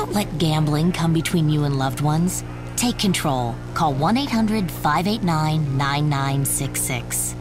Don't let gambling come between you and loved ones. Take control. Call 1 800 589 9966.